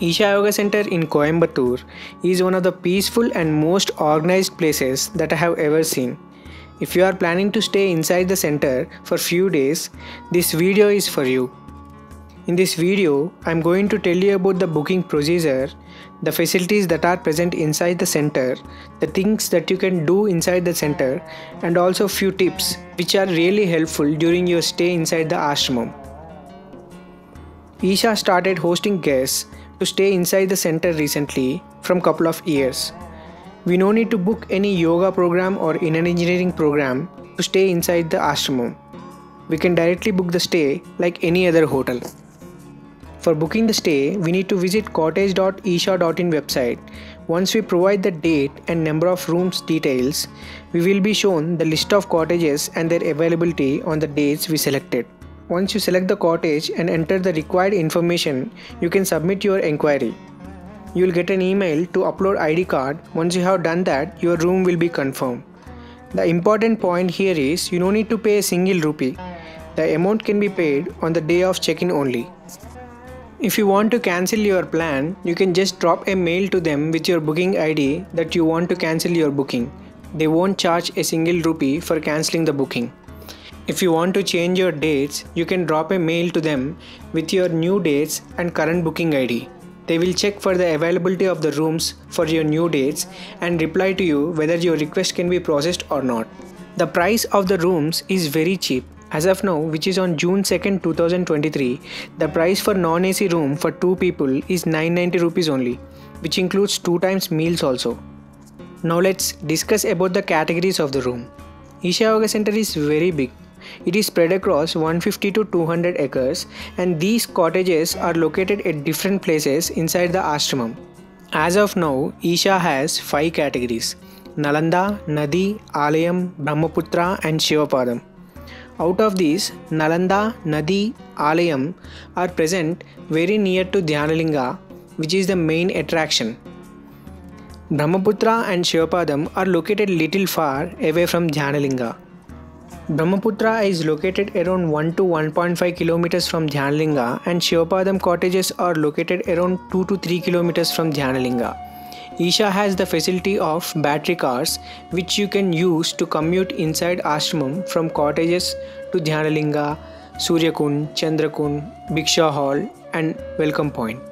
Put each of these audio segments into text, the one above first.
Isha Yoga Center in Coimbatore is one of the peaceful and most organized places that I have ever seen. If you are planning to stay inside the center for few days, this video is for you. In this video, I am going to tell you about the booking procedure, the facilities that are present inside the center, the things that you can do inside the center, and also few tips which are really helpful during your stay inside the ashram. Isha started hosting guests to stay inside the center recently from couple of years. We no need to book any yoga program or Inner Engineering program to stay inside the ashram. We can directly book the stay like any other hotel. For booking the stay, we need to visit cottage.isha.in website. Once we provide the date and number of rooms details, we will be shown the list of cottages and their availability on the dates we selected. Once you select the cottage and enter the required information, you can submit your inquiry. You will get an email to upload ID card. Once you have done that, your room will be confirmed. The important point here is you no need to pay a single rupee. The amount can be paid on the day of check-in only. If you want to cancel your plan, you can just drop a mail to them with your booking ID that you want to cancel your booking. They won't charge a single rupee for cancelling the booking. If you want to change your dates, you can drop a mail to them with your new dates and current booking ID. They will check for the availability of the rooms for your new dates and reply to you whether your request can be processed or not. The price of the rooms is very cheap as of now, which is on June 2nd, 2023, the price for non-AC room for 2 people is 990 rupees only, which includes 2 times meals also. Now let's discuss about the categories of the room. Isha Yoga Center is very big. It is spread across 150 to 200 acres and these cottages are located at different places inside the ashram. As of now, Isha has 5 categories. Nalanda, Nadi, Alayam, Brahmaputra and Shivapadam. Out of these, Nalanda, Nadi, Alayam are present very near to Dhyanalinga, which is the main attraction. Brahmaputra and Shivapadam are located little far away from Dhyanalinga. Brahmaputra is located around 1 to 1.5 kilometers from Dhyanalinga and Shivapadam cottages are located around 2 to 3 kilometers from Dhyanalinga. Isha has the facility of battery cars which you can use to commute inside ashram from cottages to Dhyanalinga, Suryakund, Chandrakund, Bhiksha Hall and Welcome Point.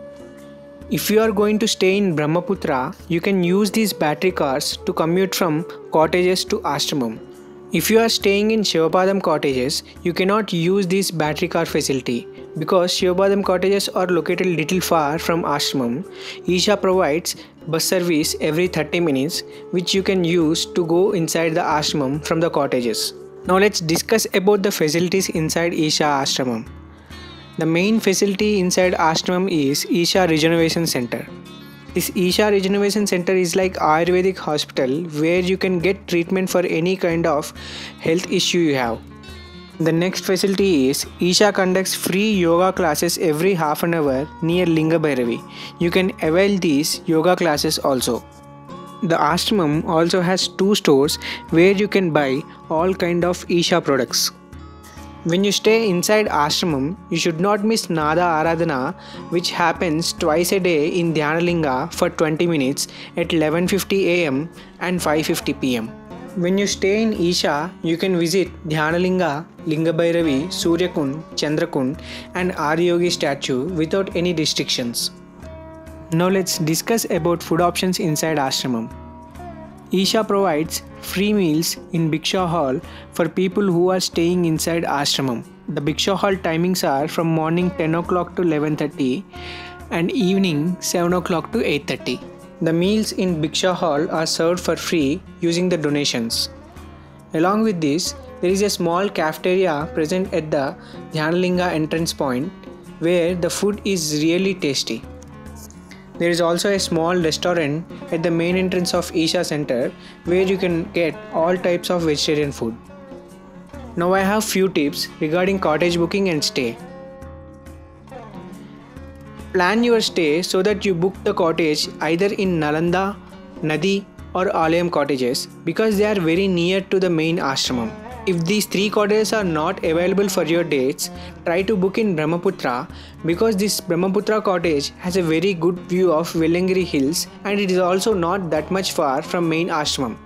If you are going to stay in Brahmaputra, you can use these battery cars to commute from cottages to ashram. If you are staying in Shivapadam cottages, you cannot use this battery car facility because Shivapadam cottages are located little far from ashram. Isha provides bus service every 30 minutes which you can use to go inside the ashram from the cottages. Now let's discuss about the facilities inside Isha ashram. The main facility inside ashram is Isha Regeneration Center. This Isha Regeneration Center is like Ayurvedic hospital where you can get treatment for any kind of health issue you have. The next facility is Isha conducts free yoga classes every half an hour near Linga. You can avail these yoga classes also. The ashram also has two stores where you can buy all kind of Isha products. When you stay inside ashramam, you should not miss Nada Aradhana which happens twice a day in Dhyanalinga for 20 minutes at 11:50 am and 5:50 pm. When you stay in Isha, you can visit Dhyanalinga, Lingabhairavi, Suryakund, Chandrakund and Adiyogi statue without any restrictions. Now let's discuss about food options inside ashramam. Isha provides free meals in Bhiksha Hall for people who are staying inside ashramam. The Bhiksha Hall timings are from morning 10 o'clock to 11:30 and evening 7 o'clock to 8:30. The meals in Bhiksha Hall are served for free using the donations. Along with this, there is a small cafeteria present at the Dhyanalinga entrance point where the food is really tasty. There is also a small restaurant at the main entrance of Isha Center where you can get all types of vegetarian food. Now I have few tips regarding cottage booking and stay. Plan your stay so that you book the cottage either in Nalanda, Nadi or Alayam cottages because they are very near to the main ashramam. If these three cottages are not available for your dates, try to book in Brahmaputra because this Brahmaputra cottage has a very good view of Vellangiri hills and it is also not that much far from main ashram.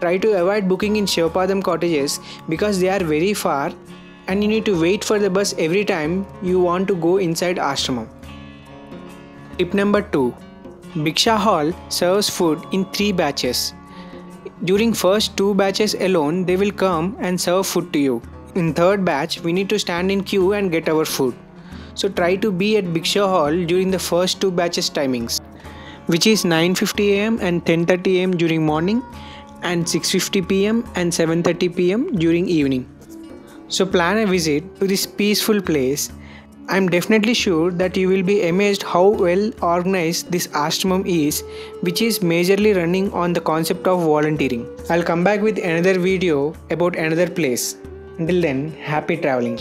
Try to avoid booking in Shivapadam cottages because they are very far and you need to wait for the bus every time you want to go inside ashram. Tip number 2 Bhiksha Hall serves food in 3 batches. During first 2 batches alone they will come and serve food to you. In third batch we need to stand in queue and get our food. So try to be at Bhiksha Hall during the first 2 batches timings which is 9:50 am and 10:30 am during morning and 6:50 pm and 7:30 pm during evening. So plan a visit to this peaceful place. I'm definitely sure that you will be amazed how well organized this ashram is which is majorly running on the concept of volunteering. I'll come back with another video about another place. Until then, happy traveling.